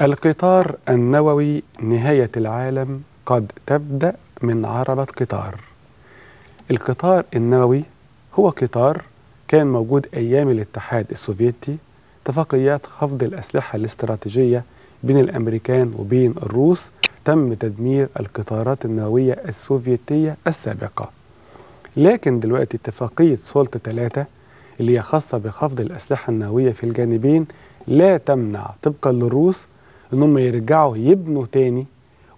القطار النووي نهاية العالم قد تبدأ من عربة قطار. القطار النووي هو قطار كان موجود أيام الاتحاد السوفيتي اتفاقيات خفض الأسلحة الاستراتيجية بين الأمريكان وبين الروس تم تدمير القطارات النووية السوفيتية السابقة. لكن دلوقتي اتفاقية سولت ثلاثة اللي هي خاصة بخفض الأسلحة النووية في الجانبين لا تمنع طبقا للروس انهم يرجعوا يبنوا تاني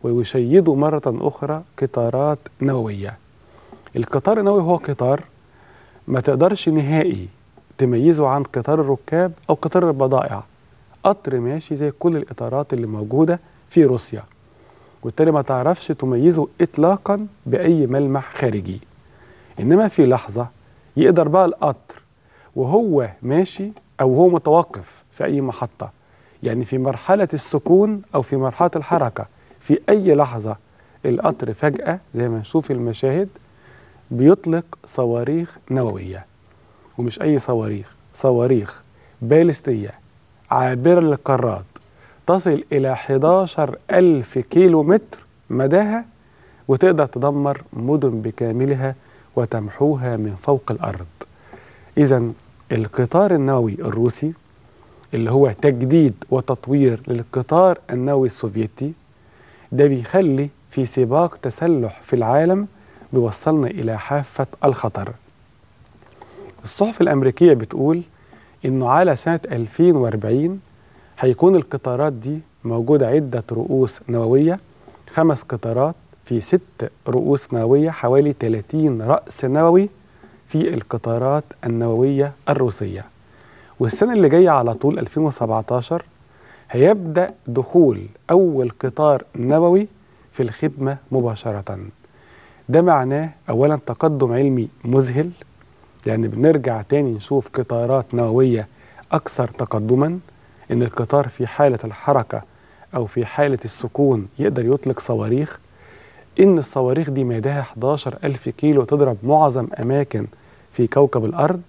ويشيدوا مرة أخرى قطارات نووية. القطار النووي هو قطار ما تقدرش نهائي تميزه عن قطار الركاب أو قطار البضائع. قطر ماشي زي كل الإطارات اللي موجودة في روسيا. وبالتالي ما تعرفش تميزه إطلاقا بأي ملمح خارجي. إنما في لحظة يقدر بقى القطر وهو ماشي أو هو متوقف في أي محطة. يعني في مرحلة السكون أو في مرحلة الحركة. في أي لحظة القطر فجأة زي ما نشوف المشاهد بيطلق صواريخ نووية. ومش أي صواريخ صواريخ باليستية عابرة للقارات تصل إلى 11 ألف كيلو متر مداها وتقدر تدمر مدن بكاملها وتمحوها من فوق الأرض. إذا القطار النووي الروسي اللي هو تجديد وتطوير للقطار النووي السوفيتي ده بيخلي في سباق تسلح في العالم بيوصلنا إلى حافة الخطر. الصحف الأمريكية بتقول إنه على سنة 2040 هيكون القطارات دي موجودة عدة رؤوس نووية خمس قطارات في ست رؤوس نووية حوالي 30 رأس نووي في القطارات النووية الروسية. والسنة اللي جاية على طول 2017 هيبدأ دخول أول قطار نووي في الخدمة مباشرة. ده معناه أولا تقدم علمي مذهل يعني بنرجع تاني نشوف قطارات نووية أكثر تقدما إن القطار في حالة الحركة أو في حالة السكون يقدر يطلق صواريخ إن الصواريخ دي مداها 11 ألف كيلو تضرب معظم أماكن في كوكب الأرض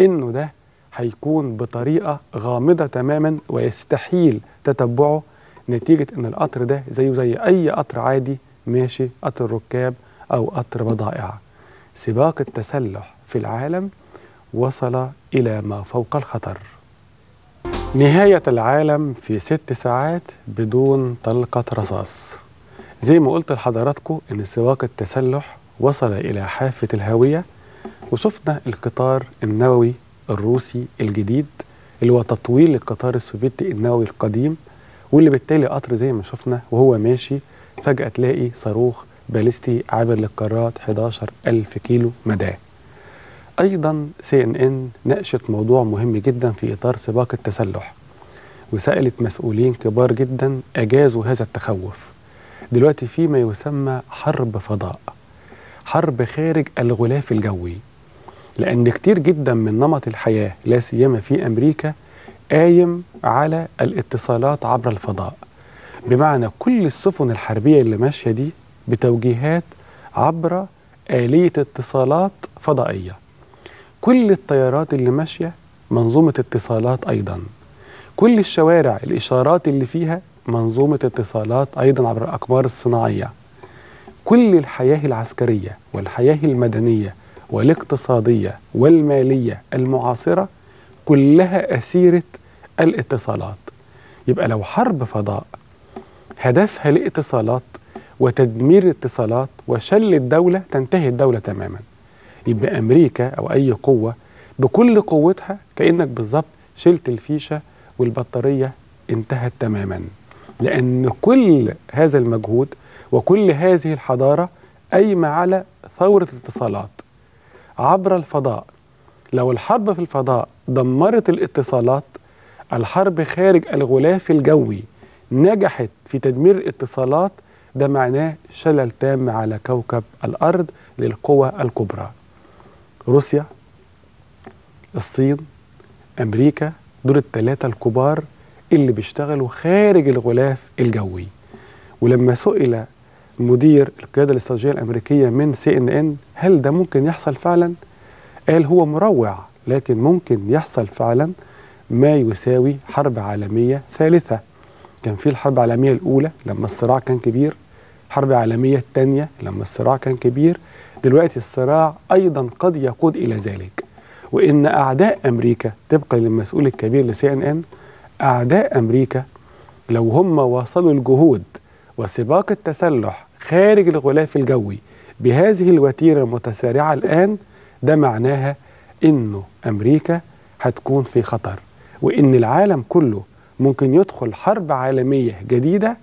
إنه ده هيكون بطريقة غامضة تماما ويستحيل تتبعه نتيجة إن القطر ده زيه زي أي قطر عادي ماشي قطر ركاب أو قطر بضائع. سباق التسلح في العالم وصل إلى ما فوق الخطر. نهاية العالم في ست ساعات بدون طلقة رصاص. زي ما قلت لحضراتكم إن سباق التسلح وصل إلى حافة الهاوية وشفنا القطار النووي الروسي الجديد اللي هو تطويل للقطار السوفيتي النووي القديم واللي بالتالي قطر زي ما شفنا وهو ماشي فجأة تلاقي صاروخ باليستي عابر للقارات 11 ألف كيلو مداه أيضا سي إن إن ناقشت موضوع مهم جدا في إطار سباق التسلح وسألت مسؤولين كبار جدا أجازوا هذا التخوف. دلوقتي في ما يسمى حرب فضاء حرب خارج الغلاف الجوي. لأن كتير جدا من نمط الحياة لا سيما في أمريكا قايم على الاتصالات عبر الفضاء. بمعنى كل السفن الحربية اللي ماشية دي بتوجيهات عبر آلية اتصالات فضائية. كل الطيارات اللي ماشية منظومة اتصالات أيضا. كل الشوارع الإشارات اللي فيها منظومة اتصالات أيضا عبر الأقمار الصناعية. كل الحياة العسكرية والحياة المدنية والاقتصادية والمالية المعاصرة كلها أسيرة الاتصالات. يبقى لو حرب فضاء هدفها الاتصالات وتدمير الاتصالات وشل الدولة تنتهي الدولة تماما. يبقى أمريكا أو أي قوة بكل قوتها كأنك بالظبط شلت الفيشة والبطارية انتهت تماما. لأن كل هذا المجهود وكل هذه الحضارة قايمة على ثورة الاتصالات. عبر الفضاء. لو الحرب في الفضاء دمرت الاتصالات الحرب خارج الغلاف الجوي نجحت في تدمير الاتصالات ده معناه شلل تام على كوكب الأرض للقوى الكبرى. روسيا الصين أمريكا دول الثلاثة الكبار اللي بيشتغلوا خارج الغلاف الجوي. ولما سئل مدير القيادة الاستراتيجية الأمريكية من سي إن إن هل ده ممكن يحصل فعلا؟ قال هو مروع لكن ممكن يحصل فعلا ما يساوي حرب عالمية ثالثة. كان في الحرب العالمية الأولى لما الصراع كان كبير الحرب العالمية الثانية لما الصراع كان كبير. دلوقتي الصراع أيضا قد يقود إلى ذلك. وإن أعداء أمريكا طبقا للمسؤول الكبير لسي ان ان أعداء أمريكا لو هم واصلوا الجهود وسباق التسلح خارج الغلاف الجوي بهذه الوتيرة المتسارعة الآن ده معناها إنه أمريكا هتكون في خطر وإن العالم كله ممكن يدخل حرب عالمية جديدة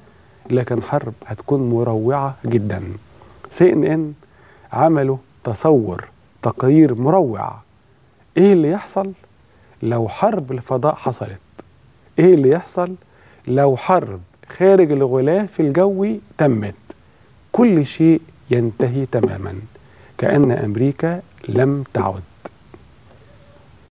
لكن حرب هتكون مروعة جدا. سي إن إن عملوا تصور تقرير مروع. إيه اللي يحصل؟ لو حرب الفضاء حصلت إيه اللي يحصل؟ لو حرب خارج الغلاف الجوي تمت. كل شيء ينتهي تماما كأن أمريكا لم تعد.